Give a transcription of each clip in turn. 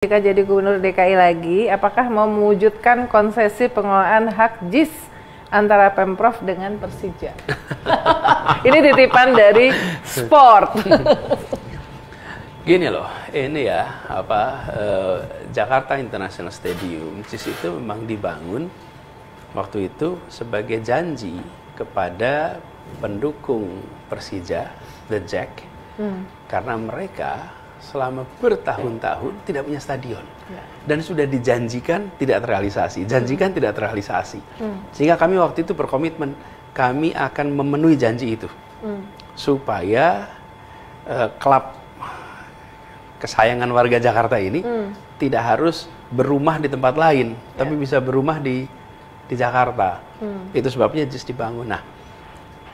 Jika jadi gubernur DKI lagi, apakah mau mewujudkan konsesi pengelolaan hak JIS antara Pemprov dengan Persija? ini titipan dari sport. Gini loh, ini ya apa eh, Jakarta International Stadium JIS itu memang dibangun waktu itu sebagai janji kepada pendukung Persija, The Jack, hmm. karena mereka selama bertahun-tahun tidak punya stadion ya. dan sudah dijanjikan tidak terrealisasi, janjikan hmm. tidak terrealisasi. Hmm. Sehingga kami waktu itu berkomitmen kami akan memenuhi janji itu hmm. supaya uh, klub kesayangan warga Jakarta ini hmm. tidak harus berumah di tempat lain, ya. tapi bisa berumah di di Jakarta. Hmm. Itu sebabnya JIS dibangun. Nah,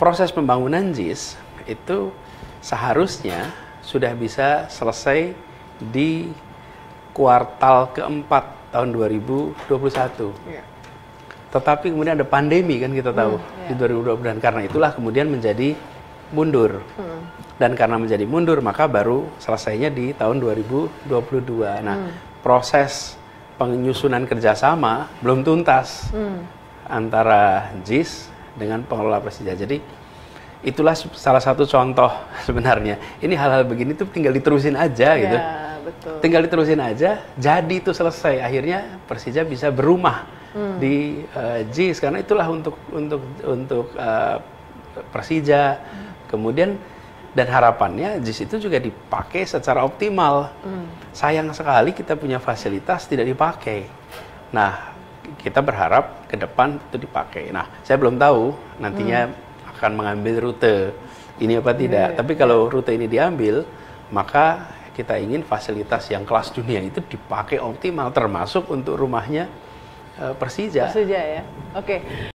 proses pembangunan JIS itu seharusnya sudah bisa selesai di kuartal keempat tahun 2021. Ya. Tetapi kemudian ada pandemi kan kita tahu hmm, ya. di 2020 dan karena itulah kemudian menjadi mundur. Hmm. Dan karena menjadi mundur maka baru selesainya di tahun 2022. Nah, hmm. proses penyusunan kerjasama belum tuntas hmm. antara JIS dengan pengelola Persija. Jadi itulah salah satu contoh sebenarnya. Ini hal-hal begini tuh tinggal diterusin aja ya, gitu. Betul. Tinggal diterusin aja, jadi itu selesai. Akhirnya Persija bisa berumah hmm. di uh, JIS karena itulah untuk untuk untuk uh, Persija. Hmm. Kemudian dan harapannya JIS itu juga dipakai secara optimal. Hmm. Sayang sekali kita punya fasilitas tidak dipakai. Nah, kita berharap ke depan itu dipakai. Nah, saya belum tahu nantinya hmm akan mengambil rute ini apa tidak. Yeah, Tapi kalau rute ini diambil, maka kita ingin fasilitas yang kelas dunia itu dipakai optimal termasuk untuk rumahnya uh, Persija. Persija ya. Oke. Okay.